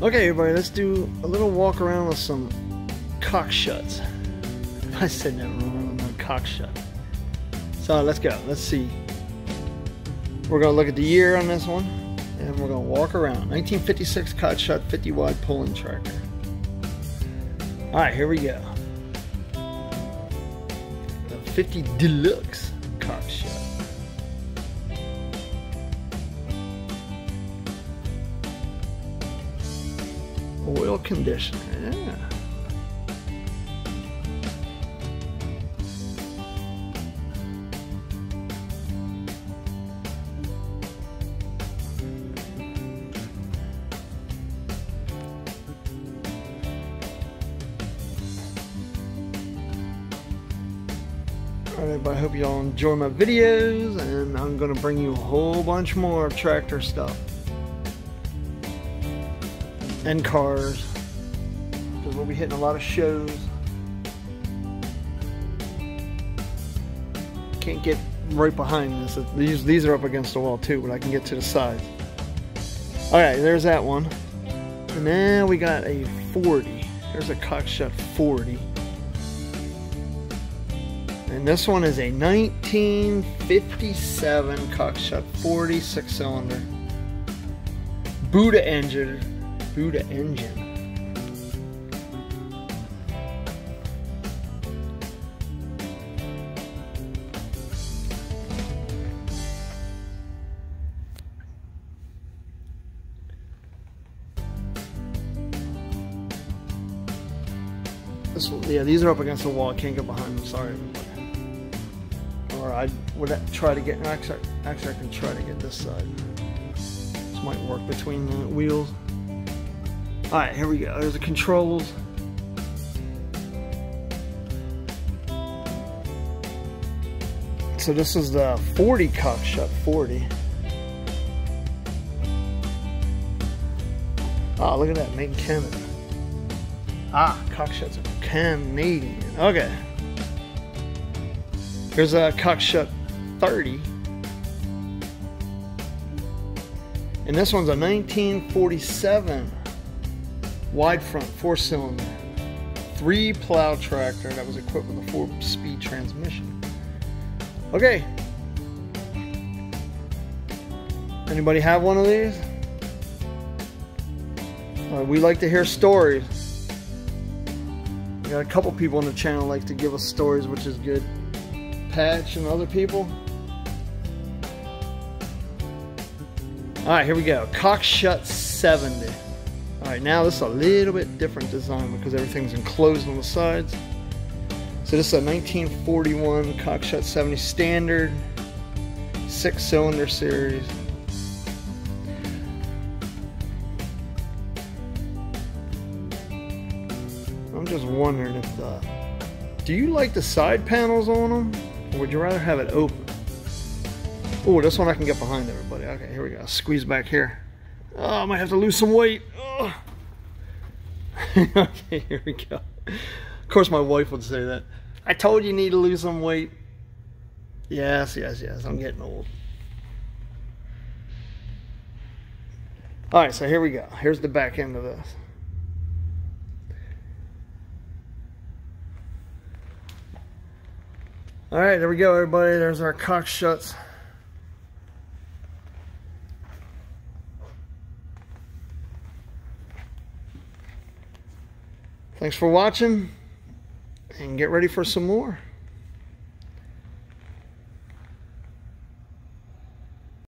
Okay, everybody, let's do a little walk around with some Cockshutts. I said that wrong, Cockshutt. So let's go. Let's see. We're gonna look at the year on this one, and we're gonna walk around. 1956 Cockshutt 50 wide pulling tractor. All right, here we go. The 50 Deluxe cock Oil conditioner, yeah. Alright everybody, I hope y'all enjoy my videos and I'm going to bring you a whole bunch more tractor stuff. And cars. Because we'll be hitting a lot of shows. Can't get right behind this. These, these are up against the wall too, but I can get to the sides. Alright, there's that one. And now we got a 40. There's a Cockshutt 40. And this one is a 1957 Cockshutt 46 cylinder Buda engine. Buda engine. Yeah, these are up against the wall. I can't get behind them. Sorry or I would try to get, actually, actually I can try to get this side. This might work between the wheels. Alright, here we go. There's the controls. So this is the 40 Cockshutt 40. Oh, look at that, made in Canada. Ah, Cockshutts are Canadian. Okay. Here's a Cockshutt 30. And this one's a 1947 wide front four cylinder, three plow tractor that was equipped with a four speed transmission. Okay. Anybody have one of these? Uh, we like to hear stories. We got a couple people on the channel like to give us stories, which is good. Patch and other people. Alright, here we go. Cockshutt 70. Alright, now this is a little bit different design because everything's enclosed on the sides. So this is a 1941 Cockshutt 70 standard six cylinder series. I'm just wondering if the do you like the side panels on them or would you rather have it open? Oh, this one I can get behind everybody. Okay, here we go. Squeeze back here. Oh, I might have to lose some weight. Oh. okay, here we go. Of course, my wife would say that. I told you, need to lose some weight. Yes, yes, yes. I'm getting old. All right, so here we go. Here's the back end of this. All right, there we go, everybody. There's our Cockshutts. Thanks for watching and get ready for some more.